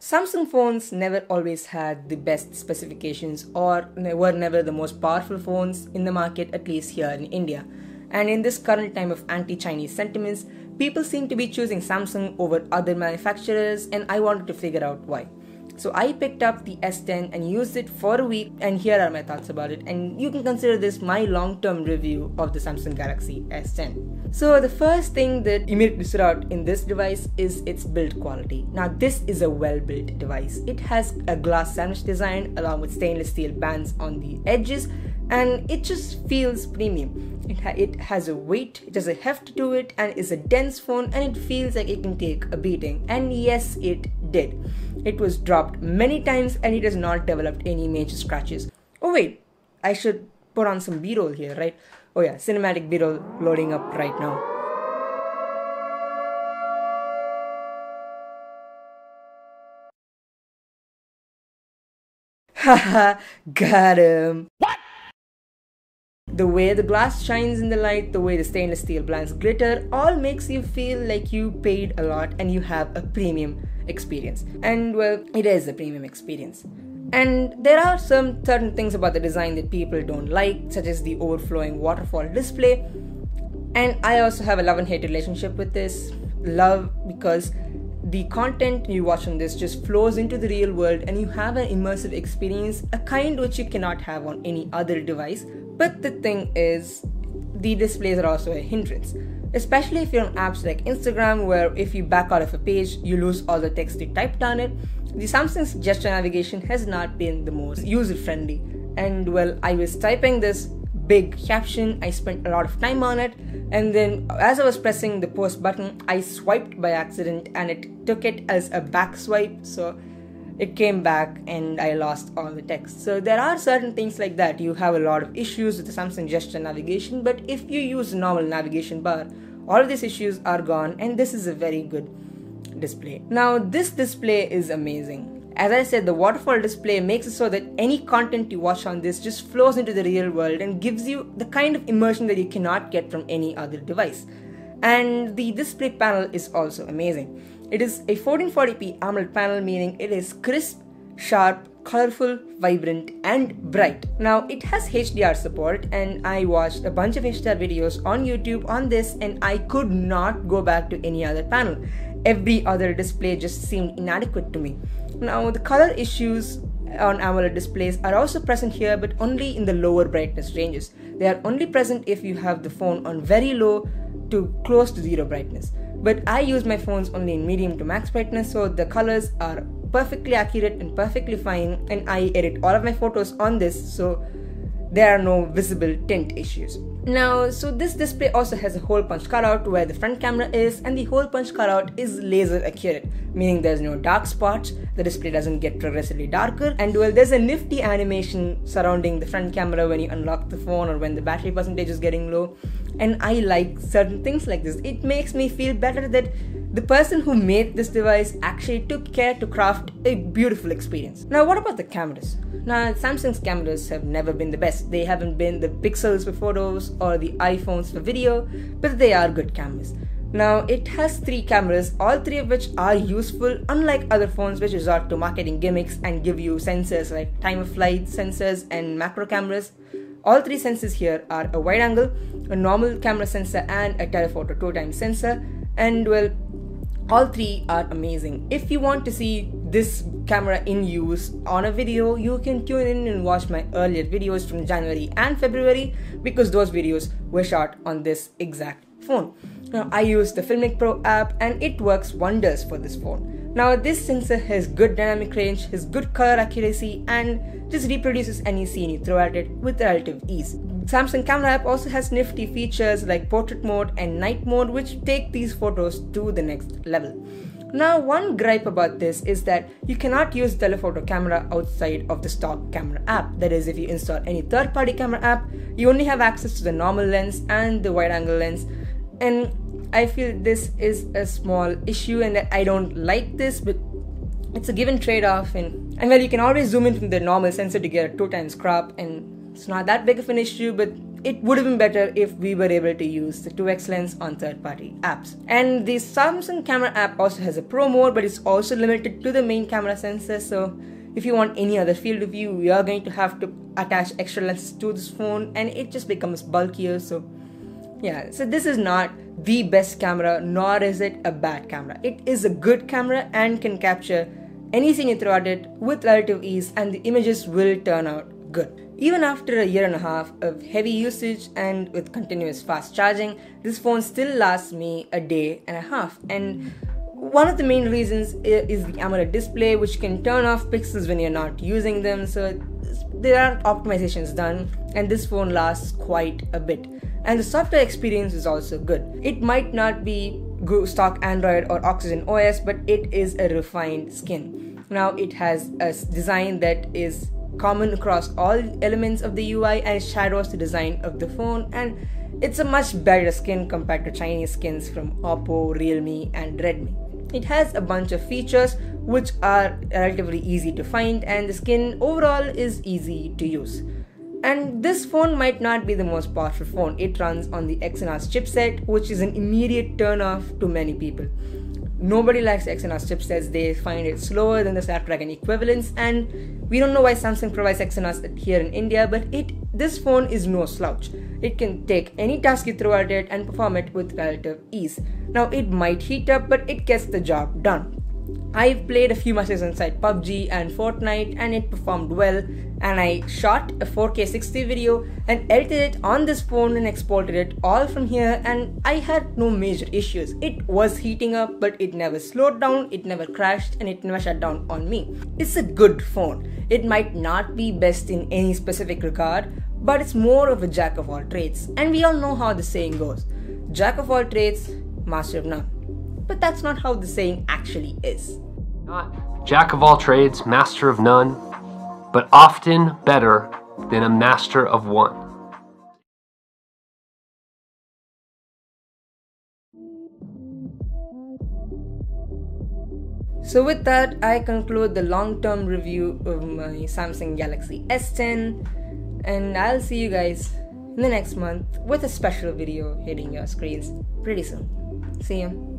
Samsung phones never always had the best specifications or were never the most powerful phones in the market, at least here in India. And in this current time of anti Chinese sentiments, people seem to be choosing Samsung over other manufacturers, and I wanted to figure out why. So I picked up the S10 and used it for a week, and here are my thoughts about it. And you can consider this my long term review of the Samsung Galaxy S10. So the first thing that immediately stood out in this device is its build quality. Now, this is a well built device. It has a glass sandwich design along with stainless steel bands on the edges and it just feels premium. It, ha- it has a weight, it has a heft to it, and is a dense phone, and it feels like it can take a beating. And yes, it did. It was dropped many times, and it has not developed any major scratches. Oh wait, I should put on some B-roll here, right? Oh yeah, cinematic B-roll loading up right now. Haha, got him. The way the glass shines in the light, the way the stainless steel blinds glitter, all makes you feel like you paid a lot and you have a premium experience. And well, it is a premium experience. And there are some certain things about the design that people don't like, such as the overflowing waterfall display. And I also have a love and hate relationship with this. Love because the content you watch on this just flows into the real world and you have an immersive experience, a kind which you cannot have on any other device but the thing is, the displays are also a hindrance, especially if you're on apps like Instagram, where if you back out of a page, you lose all the text you typed on it. The Samsung's gesture navigation has not been the most user friendly. And well, I was typing this big caption, I spent a lot of time on it, and then as I was pressing the post button, I swiped by accident and it took it as a back swipe. So it came back and I lost all the text. So there are certain things like that. You have a lot of issues with the Samsung gesture navigation, but if you use normal navigation bar, all of these issues are gone and this is a very good display. Now this display is amazing. As I said, the waterfall display makes it so that any content you watch on this just flows into the real world and gives you the kind of immersion that you cannot get from any other device. And the display panel is also amazing. It is a 1440p AMOLED panel, meaning it is crisp, sharp, colorful, vibrant, and bright. Now, it has HDR support, and I watched a bunch of HDR videos on YouTube on this, and I could not go back to any other panel. Every other display just seemed inadequate to me. Now, the color issues on AMOLED displays are also present here, but only in the lower brightness ranges. They are only present if you have the phone on very low to close to zero brightness but I use my phones only in medium to max brightness so the colors are perfectly accurate and perfectly fine and I edit all of my photos on this so there are no visible tint issues. Now, so this display also has a hole punch cutout where the front camera is, and the hole punch cutout is laser accurate, meaning there's no dark spots, the display doesn't get progressively darker, and well, there's a nifty animation surrounding the front camera when you unlock the phone or when the battery percentage is getting low. And I like certain things like this. It makes me feel better that the person who made this device actually took care to craft a beautiful experience. Now, what about the cameras? Now, Samsung's cameras have never been the best. They haven't been the pixels for photos or the iPhones for video, but they are good cameras. Now, it has three cameras, all three of which are useful, unlike other phones which resort to marketing gimmicks and give you sensors like time of flight sensors and macro cameras. All three sensors here are a wide angle, a normal camera sensor, and a telephoto 2 times sensor. And well, all three are amazing. If you want to see this camera in use on a video, you can tune in and watch my earlier videos from January and February because those videos were shot on this exact phone. Now, I use the Filmic Pro app and it works wonders for this phone. Now, this sensor has good dynamic range, has good color accuracy, and just reproduces any scene you throw at it with relative ease. Samsung camera app also has nifty features like portrait mode and night mode, which take these photos to the next level. Now, one gripe about this is that you cannot use telephoto camera outside of the stock camera app. That is, if you install any third party camera app, you only have access to the normal lens and the wide angle lens. And I feel this is a small issue and that I don't like this, but it's a given trade off. And, and well, you can always zoom in from the normal sensor to get a two times crop and it's not that big of an issue, but it would have been better if we were able to use the 2x lens on third party apps. And the Samsung camera app also has a pro mode, but it's also limited to the main camera sensor. So if you want any other field of view, you are going to have to attach extra lenses to this phone and it just becomes bulkier. So yeah, so this is not the best camera, nor is it a bad camera. It is a good camera and can capture anything you throw at it with relative ease, and the images will turn out good. Even after a year and a half of heavy usage and with continuous fast charging, this phone still lasts me a day and a half. And one of the main reasons is the AMOLED display, which can turn off pixels when you're not using them. So there are optimizations done, and this phone lasts quite a bit. And the software experience is also good. It might not be stock Android or Oxygen OS, but it is a refined skin. Now it has a design that is common across all elements of the UI and shadows the design of the phone and it's a much better skin compared to Chinese skins from Oppo, Realme and Redmi. It has a bunch of features which are relatively easy to find and the skin overall is easy to use. And this phone might not be the most powerful phone. It runs on the Exynos chipset, which is an immediate turn off to many people. Nobody likes Exynos chipsets, they find it slower than the Snapdragon equivalents, and we don't know why Samsung provides Exynos here in India, but it this phone is no slouch. It can take any task you throw at it and perform it with relative ease. Now it might heat up, but it gets the job done. I've played a few matches inside PUBG and Fortnite and it performed well and I shot a 4K 60 video and edited it on this phone and exported it all from here and I had no major issues. It was heating up but it never slowed down, it never crashed and it never shut down on me. It's a good phone. It might not be best in any specific regard but it's more of a jack of all trades and we all know how the saying goes. Jack of all trades, master of none but that's not how the saying actually is. Not jack of all trades, master of none, but often better than a master of one. So with that, I conclude the long-term review of my Samsung Galaxy S10 and I'll see you guys in the next month with a special video hitting your screens pretty soon. See you.